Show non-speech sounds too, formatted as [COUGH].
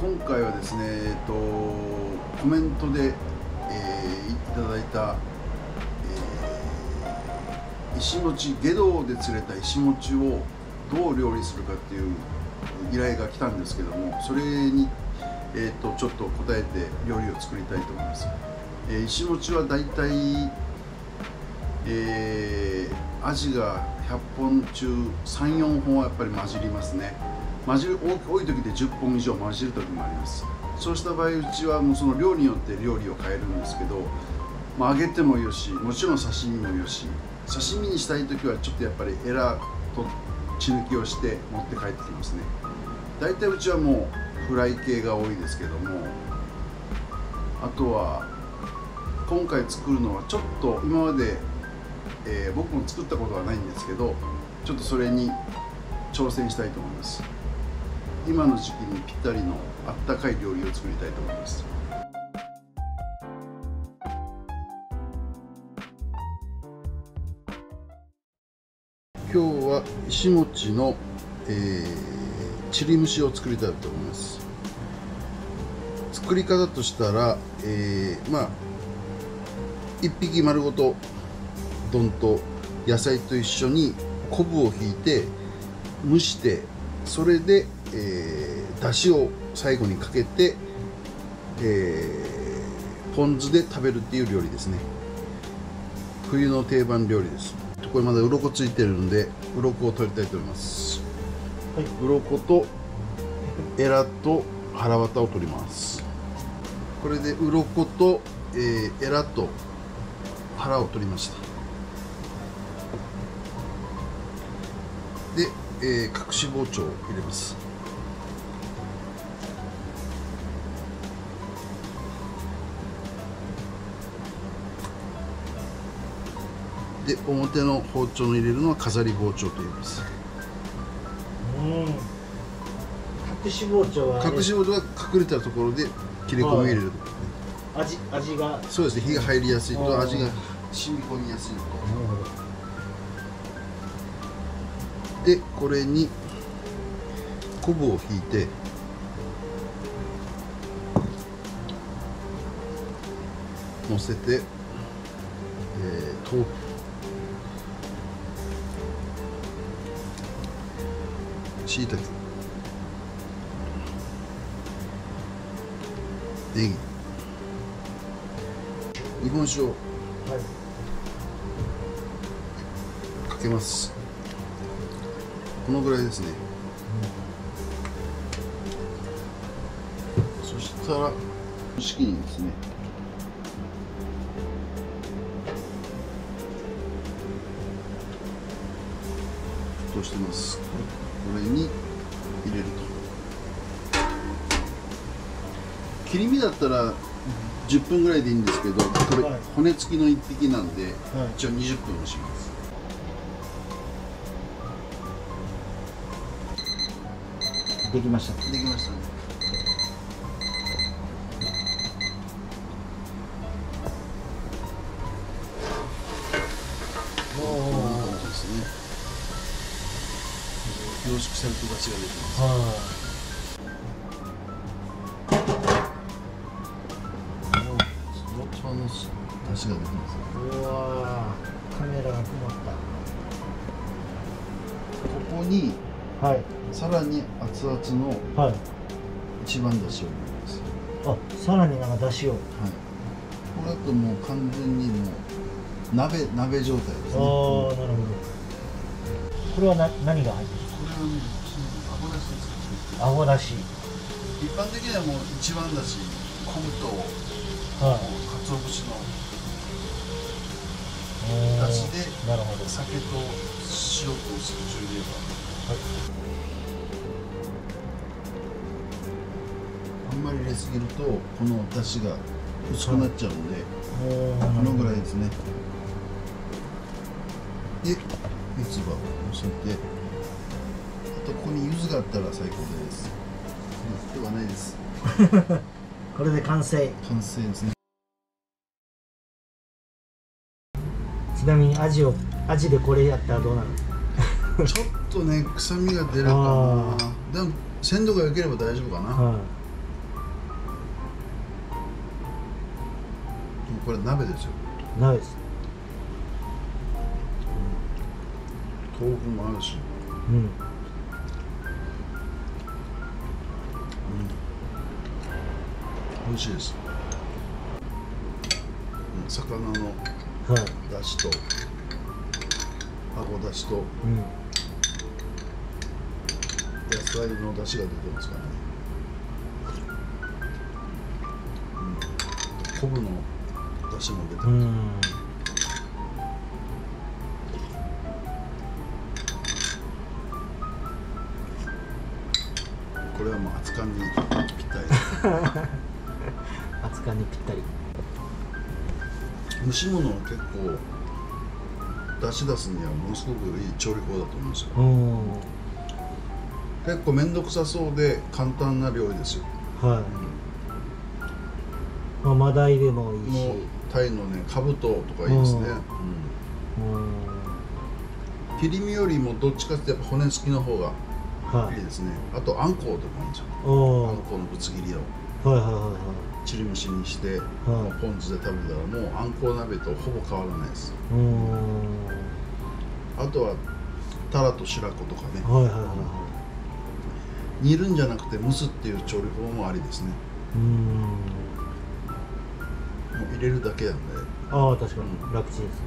今回はですね、えっと、コメントで、えー、いただいた、えー、石餅下道で釣れた石餅をどう料理するかっていう依頼が来たんですけどもそれに、えーと、ちょっと答えて料理を作りたいと思います、えー、石餅はだいたい、え、アジが100本中34本はやっぱり混じりますね。混じる多い時で10本以上混じる時もあります。そうした場合うちはもうその量によって料理を変えるんですけど、まあ、揚げてもよしもちろん刺身もよし刺身にしたい時はちょっとやっぱりエラと血抜きをして持って帰ってきますね。大体うちはもうフライ系が多いですけどもあとは今回作るのはちょっと今まで、えー、僕も作ったことはないんですけどちょっとそれに挑戦したいと思います。今の時期にぴったりのあったかい料理を作りたいと思います。今日は石餅の、えー、チリ蒸しを作りたいと思います。作り方としたら、えー、まあ1匹丸ごと丼と野菜と一緒に昆布を引いて蒸してそれで、えー、だしを最後にかけて、えー、ポン酢で食べるっていう料理ですね。冬の定番料理です。これまだ鱗ついてるんで鱗を取りたいと思います、はい、鱗とエラと腹綿を取ります。これで鱗と、えー、エラと腹を取りました。でえー、隠し包丁を入れますで表の包丁の入れるのは飾り包丁と言います。うん。隠し包丁は隠し包丁は隠れたところで切れ込みを入れる、味味が。そうですね。火が入りやすいと味が染み込みやすいのとでこれに昆布を引いて。のせて、えー、豆腐しいたけネギ。日本酒を。かけます、このぐらいですね、うん、そしたら蒸し器にですね。沸騰してます。これに入れると。切り身だったら10分ぐらいでいいんですけどこれ骨付きの1匹なんで、一応20分蒸します。できました。できましたね凝縮されて出汁がますはいの出汁が出てます。うわカメラが曇った。ここにはい。さらに熱々の一番だしを入れます、あさらになんかだしをはい。これだともう完全にもう鍋鍋状態ですね。ああなるほど。これはな何が入ってるあごだし一般的にはもう一番だし昆布と、はい、かつお節のだしでなるほど。酒と塩と薄口を入れれば、はい。んまり入れすぎるとこの出汁が薄くなっちゃうので、このぐらいですね。で三つ葉をのせてあとここに柚子があったら最高です、ではないです。[LAUGHS] これで完成。完成ですね。ちなみに味を味でこれやったらどうなる？[LAUGHS] ちょっとね臭みが出るかな。でも鮮度が良ければ大丈夫かな、はい、これ鍋ですよ。鍋です、うん、豆腐もあるし。うん。美味しいです、うん、魚のはい。だしとあごだしとうん。野菜のだしが出てますからね、うん、昆布のだしも出てます、うん。これはもう熱燗にぴったり [LAUGHS] 熱燗にぴったり。蒸し物は結構出し出すにはものすごくいい調理法だと思うんですよ。うん。結構面倒くさそうで簡単な料理ですよ、はい。まあマダイでもいいし。もうタイのねかぶととかいいですね、うん。うん。切り身よりもどっちかってやっぱ骨付きの方がはい。いいですね。あとあんこうとかいいんですよ。あんこのぶつ切りをはいはいはいはい。チリ蒸しにして、はい、ポン酢で食べたらもうあんこう鍋とほぼ変わらないですあとはタラと白子とかね、はいはいはい、煮るんじゃなくて蒸すっていう調理法もありですね。もう入れるだけなんで。ああ確かに、楽ちんです。